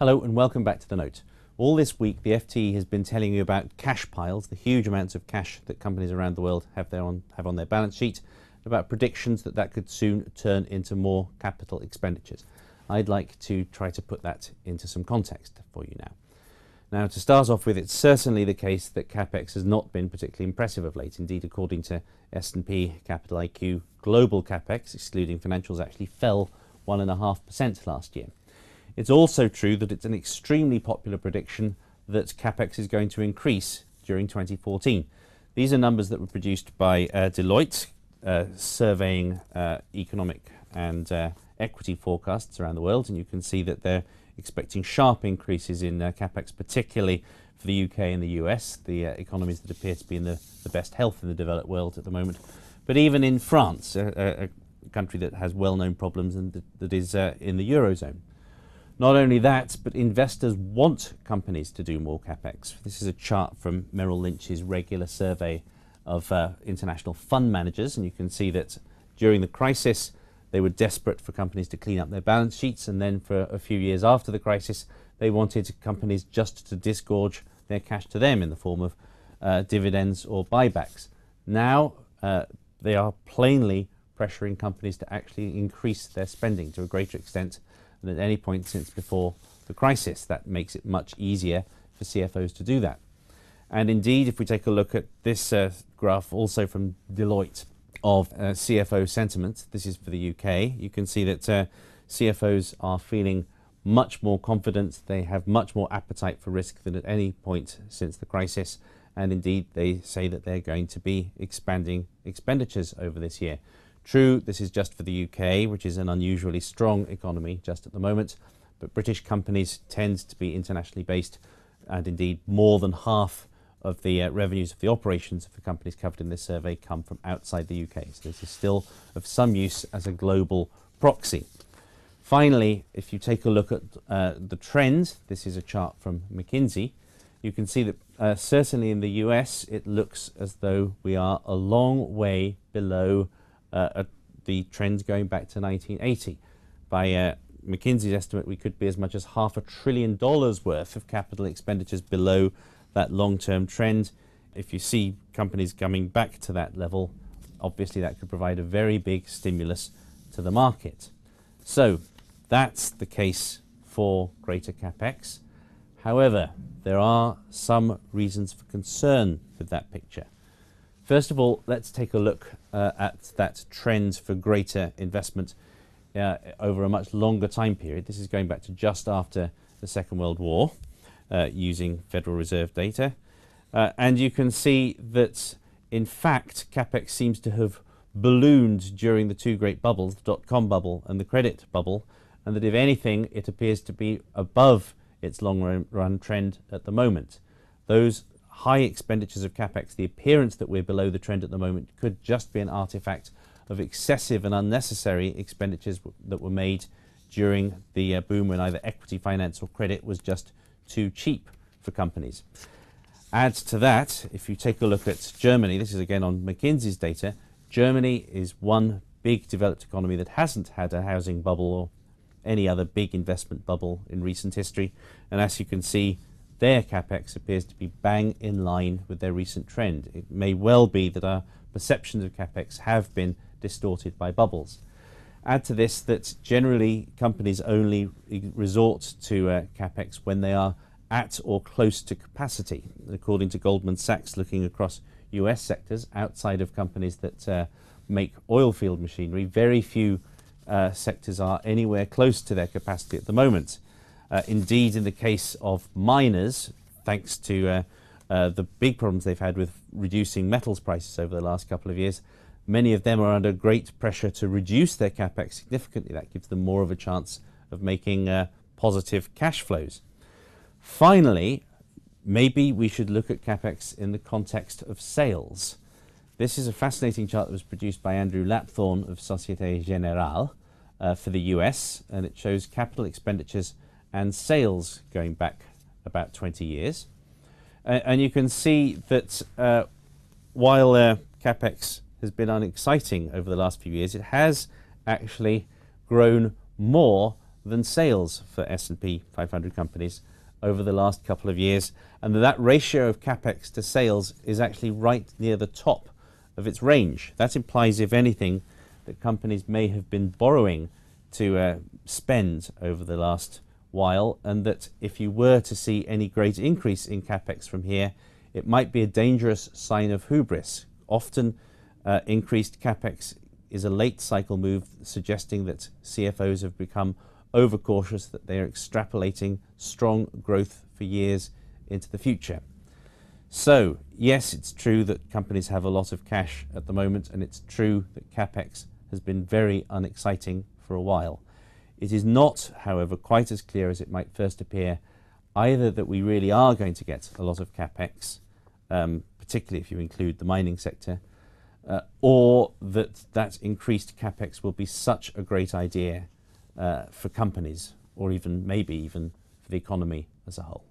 Hello and welcome back to the note. All this week, the FT has been telling you about cash piles, the huge amounts of cash that companies around the world have, on, have on their balance sheet, about predictions that that could soon turn into more capital expenditures. I'd like to try to put that into some context for you now. Now, to start off with, it's certainly the case that capex has not been particularly impressive of late. Indeed, according to S&P Capital IQ, global capex, excluding financials, actually fell 1.5% last year. It's also true that it's an extremely popular prediction that capex is going to increase during 2014. These are numbers that were produced by uh, Deloitte, uh, surveying uh, economic and uh, equity forecasts around the world, and you can see that they're expecting sharp increases in uh, capex, particularly for the UK and the US, the uh, economies that appear to be in the, the best health in the developed world at the moment. But even in France, a, a country that has well-known problems and that, that is in the eurozone. Not only that, but investors want companies to do more capex. This is a chart from Merrill Lynch's regular survey of uh, international fund managers, and you can see that during the crisis, they were desperate for companies to clean up their balance sheets, and then for a few years after the crisis, they wanted companies just to disgorge their cash to them in the form of uh, dividends or buybacks. Now uh, they are plainly pressuring companies to actually increase their spending to a greater extent than at any point since before the crisis. That makes it much easier for CFOs to do that. And indeed, if we take a look at this uh, graph also from Deloitte, of uh, CFO sentiment. This is for the UK. You can see that uh, CFOs are feeling much more confident. They have much more appetite for risk than at any point since the crisis. And indeed, they say that they're going to be expanding expenditures over this year. True, this is just for the UK, which is an unusually strong economy just at the moment. But British companies tend to be internationally based, and indeed, more than half of the uh, revenues of the operations of the companies covered in this survey come from outside the UK. So this is still of some use as a global proxy. Finally, if you take a look at uh, the trends, this is a chart from McKinsey, you can see that uh, certainly in the US it looks as though we are a long way below uh, the trends going back to 1980. By uh, McKinsey's estimate, we could be as much as half a trillion dollars worth of capital expenditures below that long-term trend. If you see companies coming back to that level, obviously that could provide a very big stimulus to the market. So that's the case for greater capex. However, there are some reasons for concern with that picture. First of all, let's take a look uh, at that trend for greater investment uh, over a much longer time period. This is going back to just after the Second World War uh, using Federal Reserve data. Uh, and you can see that, in fact, capex seems to have ballooned during the two great bubbles, the dot-com bubble and the credit bubble, and that if anything, it appears to be above its long run trend at the moment. Those high expenditures of capex, the appearance that we're below the trend at the moment, could just be an artifact of excessive and unnecessary expenditures that were made during the uh, boom when either equity finance or credit was just too cheap for companies. Add to that, if you take a look at Germany, this is again on McKinsey's data, Germany is one big developed economy that hasn't had a housing bubble or any other big investment bubble in recent history. And as you can see, their capex appears to be bang in line with their recent trend. It may well be that our perceptions of capex have been distorted by bubbles. Add to this that generally companies only resort to uh, capex when they are at or close to capacity. According to Goldman Sachs, looking across US sectors outside of companies that uh, make oil field machinery, very few uh, sectors are anywhere close to their capacity at the moment. Uh, indeed, in the case of miners, thanks to uh, uh, the big problems they've had with reducing metals prices over the last couple of years, Many of them are under great pressure to reduce their capex significantly. That gives them more of a chance of making positive cash flows. Finally, maybe we should look at capex in the context of sales. This is a fascinating chart that was produced by Andrew Lapthorne of Societe Generale uh, for the US, and it shows capital expenditures and sales going back about 20 years. Uh, and you can see that uh, while capex has been unexciting over the last few years, it has actually grown more than sales for S&P 500 companies over the last couple of years, and that ratio of capex to sales is actually right near the top of its range. That implies, if anything, that companies may have been borrowing to uh, spend over the last while, and that if you were to see any great increase in capex from here, it might be a dangerous sign of hubris. Often, uh, increased capex is a late cycle move, suggesting that CFOs have become overcautious, that they are extrapolating strong growth for years into the future. So, yes, it's true that companies have a lot of cash at the moment, and it's true that capex has been very unexciting for a while. It is not, however, quite as clear as it might first appear, either that we really are going to get a lot of capex, um, particularly if you include the mining sector, uh, or that that increased capex will be such a great idea uh, for companies, or even maybe even for the economy as a whole.